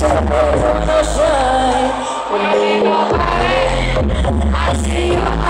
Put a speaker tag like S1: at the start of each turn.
S1: Don't go on the side with me. I see your eyes.